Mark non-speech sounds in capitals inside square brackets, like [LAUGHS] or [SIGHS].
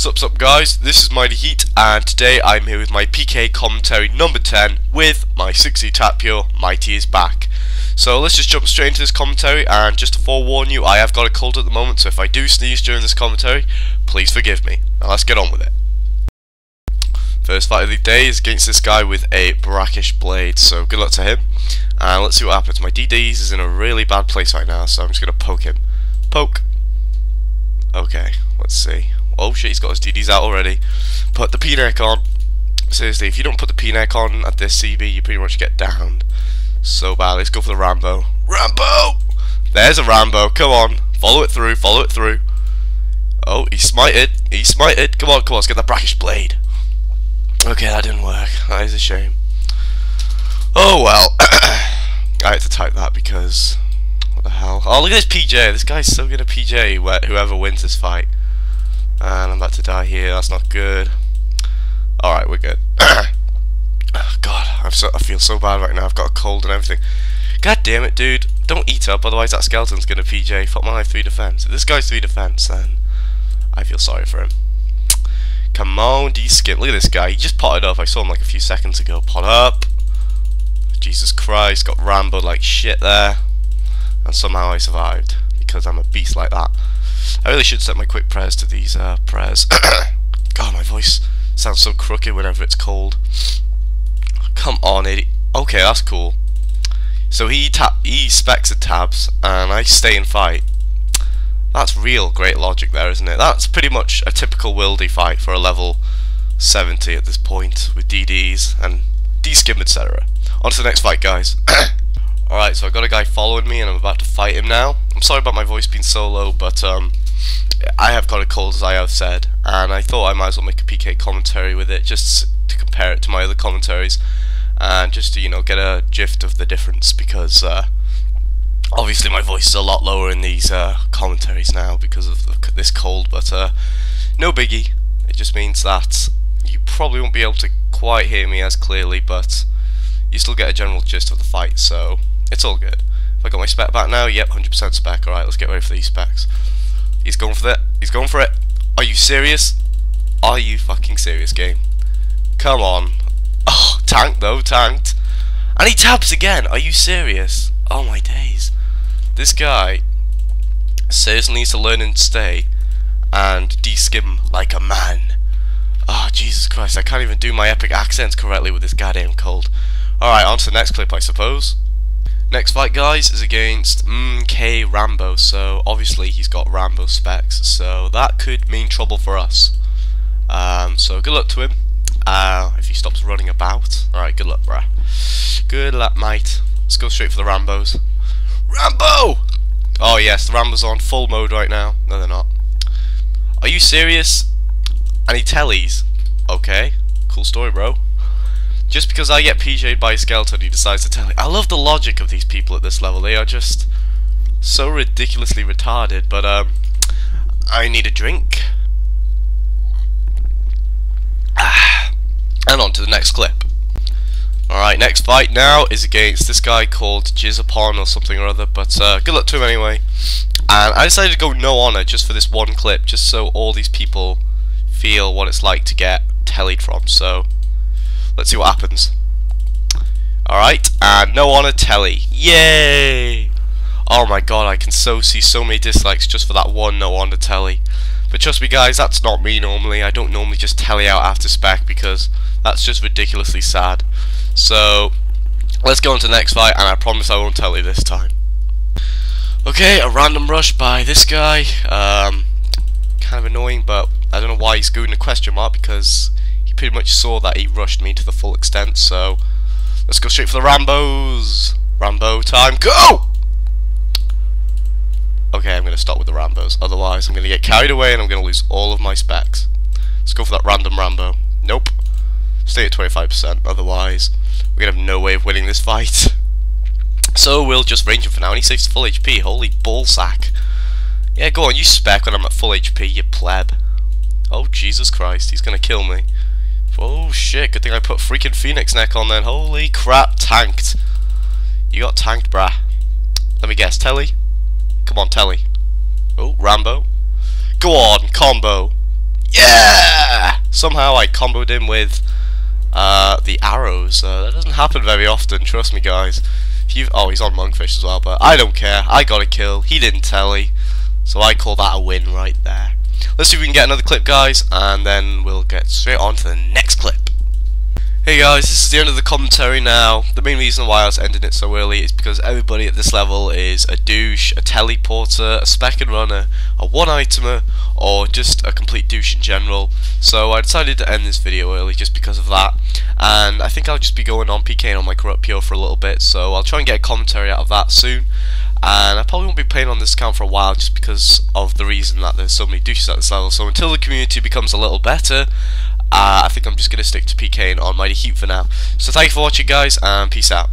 Sup sup guys, this is Mighty Heat and today I'm here with my PK commentary number 10 with my 60 Tapio, Mighty is back. So let's just jump straight into this commentary and just to forewarn you, I have got a cold at the moment so if I do sneeze during this commentary, please forgive me. Now let's get on with it. First fight of the day is against this guy with a brackish blade, so good luck to him. And let's see what happens. My DDs is in a really bad place right now, so I'm just going to poke him. Poke. Okay, let's see. Oh shit, he's got his DDs out already. Put the P-neck on. Seriously, if you don't put the P-neck on at this CB, you pretty much get downed. So bad. Let's go for the Rambo. Rambo! There's a Rambo. Come on. Follow it through. Follow it through. Oh, he smited. He smited. Come on, come on. Let's get that brackish blade. Okay, that didn't work. That is a shame. Oh well. [COUGHS] I had to type that because... What the hell? Oh, look at this PJ. This guy's still good at PJ, whoever wins this fight. And I'm about to die here, that's not good. Alright, we're good. oh, [COUGHS] God, I'm so, I feel so bad right now, I've got a cold and everything. God damn it, dude. Don't eat up, otherwise that skeleton's gonna PJ. Fuck my life 3 defense. If this guy's 3 defense, then I feel sorry for him. Come on, D-skip. Look at this guy. He just potted up. I saw him like a few seconds ago. Pot up. Jesus Christ. Got Rambo like shit there. And somehow I survived. Because I'm a beast like that. I really should set my quick prayers to these uh, prayers. [COUGHS] God, my voice sounds so crooked whenever it's cold. Come on, idiot. Okay, that's cool. So he tap he specs and tabs, and I stay and fight. That's real great logic there, isn't it? That's pretty much a typical wildy fight for a level 70 at this point with DDs and D-scim, etc. On to the next fight, guys. [COUGHS] Alright, so I've got a guy following me and I'm about to fight him now. I'm sorry about my voice being so low, but um, I have got a cold, as I have said, and I thought I might as well make a PK commentary with it, just to compare it to my other commentaries, and just to, you know, get a gist of the difference, because uh, obviously my voice is a lot lower in these uh, commentaries now because of the, this cold, but uh, no biggie. It just means that you probably won't be able to quite hear me as clearly, but you still get a general gist of the fight, so it's all good. If I got my spec back now, yep, 100% spec. Alright, let's get ready for these specs. He's going for it. He's going for it. Are you serious? Are you fucking serious, game? Come on. Oh, tanked though, tanked. And he tabs again. Are you serious? Oh my days. This guy seriously needs to learn and stay and D-scim like a man. Oh, Jesus Christ, I can't even do my epic accents correctly with this goddamn cold. Alright, on to the next clip, I suppose. Next fight, guys, is against MK Rambo. So obviously he's got Rambo specs, so that could mean trouble for us. Um, so good luck to him. Uh, if he stops running about. Alright, good luck, bruh. Good luck, mate. Let's go straight for the Rambos. Rambo! Oh yes, the Rambo's on full mode right now. No, they're not. Are you serious? He tellies. Okay, cool story, bro. Just because I get PJ'd by a skeleton, he decides to tell me. I love the logic of these people at this level. They are just so ridiculously retarded. But um, I need a drink. [SIGHS] and on to the next clip. Alright, next fight now is against this guy called Jizzapon or something or other, but uh, good luck to him anyway. And I decided to go no honor just for this one clip, just so all these people feel what it's like to get tellied from. So Let's see what happens. Alright, and no honor telly. Yay! Oh my god, I can so see so many dislikes just for that one no honor telly. But trust me guys, that's not me normally. I don't normally just telly out after spec because that's just ridiculously sad. So, let's go on to the next fight and I promise I won't tell you this time. Okay, a random rush by this guy. Um, kind of annoying, but I don't know why he's doing a question mark because pretty much saw that he rushed me to the full extent, so let's go straight for the Rambos. Rambo time, go! Okay, I'm going to stop with the Rambos, otherwise I'm going to get carried away and I'm going to lose all of my specs. Let's go for that random Rambo. Nope. Stay at 25%, otherwise we're going to have no way of winning this fight. [LAUGHS] So we'll just range him for now, and he saves full HP. Holy ballsack. Yeah, go on, you spec when I'm at full HP, you pleb. Oh, Jesus Christ, he's gonna kill me. Oh shit, good thing I put freaking Phoenix neck on then. Holy crap, tanked. You got tanked, brah. Let me guess, Telly? Come on, Telly. Oh, Rambo. Go on, combo. Yeah! Somehow I comboed him with uh, the arrows. Uh, that doesn't happen very often, trust me guys. If oh, he's on Monkfish as well, but I don't care. I got a kill. He didn't telly. So I call that a win right there. Let's see if we can get another clip, guys, and then we'll get straight on to the next clip. Hey guys, this is the end of the commentary now. The main reason why I was ending it so early is because everybody at this level is a douche, a teleporter, a spec and runner, a one-itemer, or just a complete douche in general. So I decided to end this video early just because of that. And I think I'll just be going on PK on my Corrupt PO for a little bit, so I'll try and get a commentary out of that soon. And I probably won't be playing on this account for a while just because of the reason that there's so many douches at this level. So until the community becomes a little better, uh, I think I'm just going to stick to PKing on Mighty Heat for now. So thank you for watching guys and peace out.